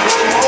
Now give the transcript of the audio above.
Oh.